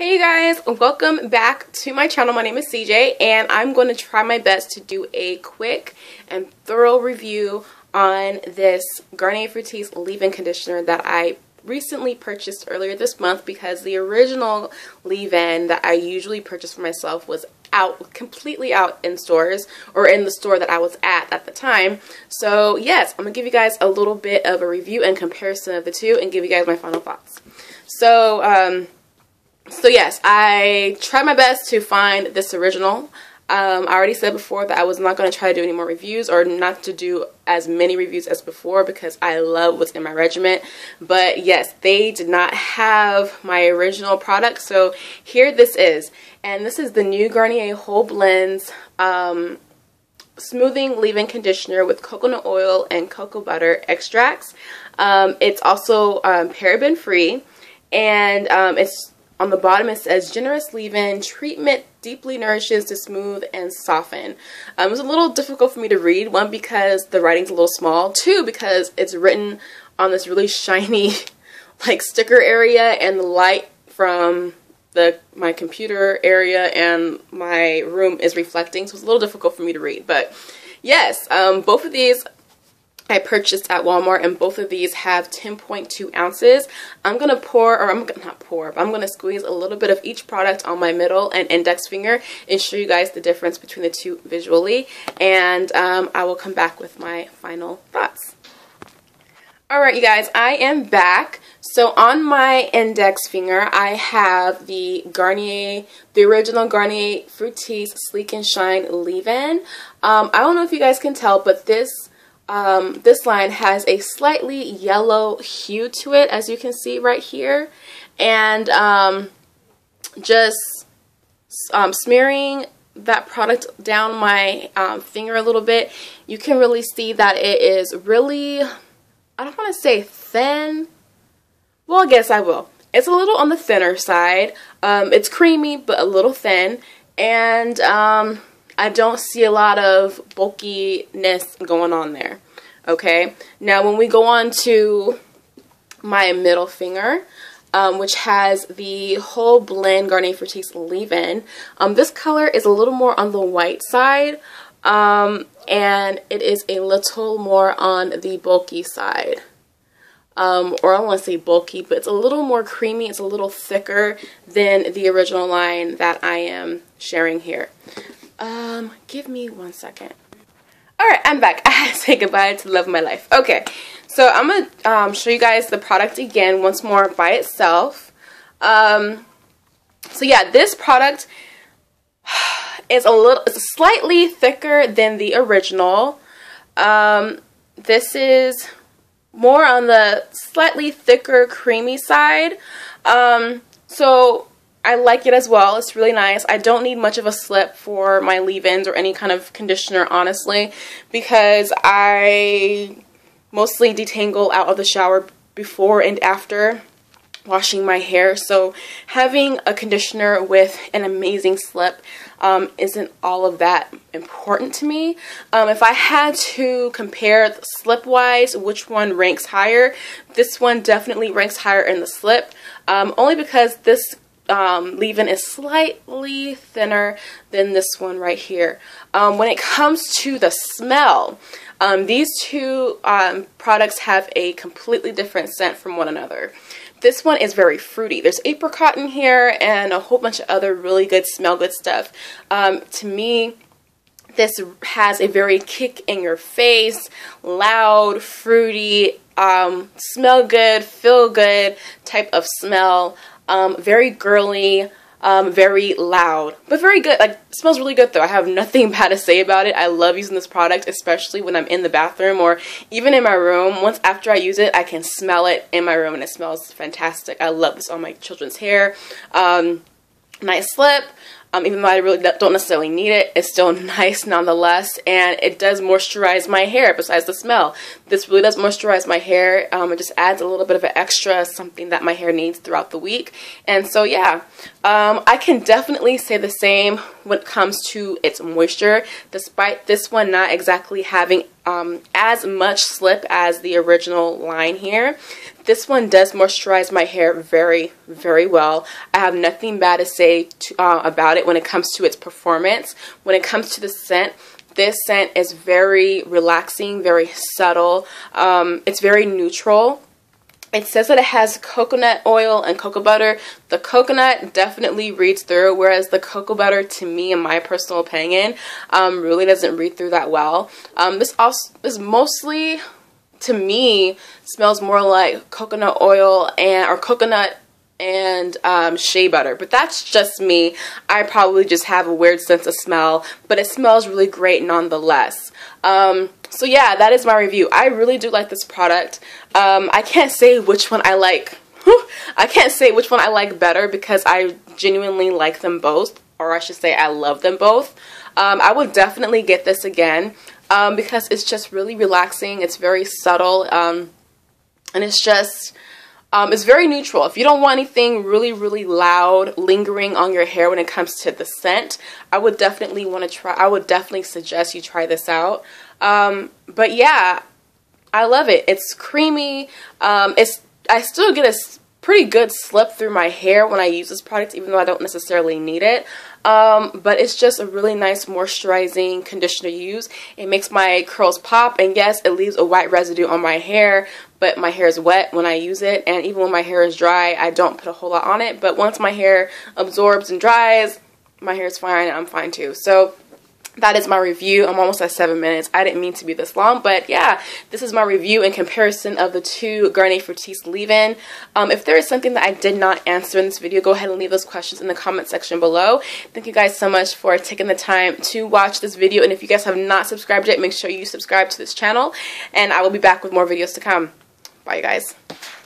Hey you guys, welcome back to my channel. My name is CJ and I'm going to try my best to do a quick and thorough review on this Garnier Fructis leave-in conditioner that I recently purchased earlier this month because the original leave-in that I usually purchase for myself was out completely out in stores or in the store that I was at at the time. So yes I'm gonna give you guys a little bit of a review and comparison of the two and give you guys my final thoughts. So um so yes, I tried my best to find this original. Um, I already said before that I was not going to try to do any more reviews or not to do as many reviews as before because I love what's in my regiment. But yes, they did not have my original product. So here this is. And this is the new Garnier Whole Blends um, Smoothing Leave-In Conditioner with coconut oil and cocoa butter extracts. Um, it's also um, paraben free and um, it's on the bottom it says generous leave-in treatment deeply nourishes to smooth and soften. Um, it was a little difficult for me to read. One because the writing's a little small. Two because it's written on this really shiny like sticker area and the light from the my computer area and my room is reflecting so it's a little difficult for me to read but yes um, both of these I purchased at Walmart and both of these have 10.2 ounces. I'm going to pour, or I'm not pour, but I'm going to squeeze a little bit of each product on my middle and index finger and show you guys the difference between the two visually. And um, I will come back with my final thoughts. Alright you guys, I am back. So on my index finger, I have the Garnier, the original Garnier Fructis Sleek and Shine leave-in. Um, I don't know if you guys can tell, but this um, this line has a slightly yellow hue to it, as you can see right here. And um, just um, smearing that product down my um, finger a little bit, you can really see that it is really, I don't want to say thin. Well, I guess I will. It's a little on the thinner side. Um, it's creamy, but a little thin. And um, I don't see a lot of bulkiness going on there. Okay, now when we go on to my middle finger, um, which has the whole blend Garnier Fructis leave-in. Um, this color is a little more on the white side, um, and it is a little more on the bulky side. Um, or I don't want to say bulky, but it's a little more creamy. It's a little thicker than the original line that I am sharing here. Um, give me one second. Alright, I'm back. I had to say goodbye to love my life. Okay, so I'm going to um, show you guys the product again once more by itself. Um, so yeah, this product is a little, it's slightly thicker than the original. Um, this is more on the slightly thicker creamy side. Um, so I like it as well. It's really nice. I don't need much of a slip for my leave-ins or any kind of conditioner, honestly, because I mostly detangle out of the shower before and after washing my hair. So having a conditioner with an amazing slip um, isn't all of that important to me. Um, if I had to compare slip-wise, which one ranks higher, this one definitely ranks higher in the slip. Um, only because this um, leave-in is slightly thinner than this one right here. Um, when it comes to the smell, um, these two um, products have a completely different scent from one another. This one is very fruity. There's apricot in here and a whole bunch of other really good smell good stuff. Um, to me, this has a very kick in your face, loud, fruity, um, smell good, feel good type of smell. Um, very girly, um, very loud, but very good. Like, smells really good though. I have nothing bad to say about it. I love using this product, especially when I'm in the bathroom or even in my room. Once after I use it, I can smell it in my room and it smells fantastic. I love this on my children's hair. Um, nice slip. Um, even though I really don't necessarily need it, it's still nice nonetheless. And it does moisturize my hair besides the smell. This really does moisturize my hair. Um, it just adds a little bit of an extra something that my hair needs throughout the week. And so yeah, um, I can definitely say the same when it comes to its moisture, despite this one not exactly having um, as much slip as the original line here. This one does moisturize my hair very, very well. I have nothing bad to say to, uh, about it when it comes to its performance. When it comes to the scent, this scent is very relaxing, very subtle. Um, it's very neutral. It says that it has coconut oil and cocoa butter. The coconut definitely reads through, whereas the cocoa butter, to me, in my personal opinion, um, really doesn't read through that well. Um, this also is mostly, to me, smells more like coconut oil and or coconut and um, shea butter. But that's just me. I probably just have a weird sense of smell, but it smells really great nonetheless. Um, so yeah, that is my review. I really do like this product. Um, I can't say which one I like. I can't say which one I like better because I genuinely like them both, or I should say I love them both. Um, I would definitely get this again um, because it's just really relaxing. It's very subtle um, and it's just um, it's very neutral. If you don't want anything really, really loud lingering on your hair when it comes to the scent, I would definitely want to try. I would definitely suggest you try this out. Um, but yeah, I love it. It's creamy. Um, it's I still get a pretty good slip through my hair when I use this product, even though I don't necessarily need it. Um, but it's just a really nice moisturizing conditioner to use. It makes my curls pop, and yes, it leaves a white residue on my hair, but my hair is wet when I use it, and even when my hair is dry, I don't put a whole lot on it. But once my hair absorbs and dries, my hair is fine, and I'm fine too. So that is my review. I'm almost at seven minutes. I didn't mean to be this long, but yeah, this is my review in comparison of the two Garnier Fructis leave-in. Um, if there is something that I did not answer in this video, go ahead and leave those questions in the comment section below. Thank you guys so much for taking the time to watch this video, and if you guys have not subscribed yet, make sure you subscribe to this channel, and I will be back with more videos to come. Bye, you guys.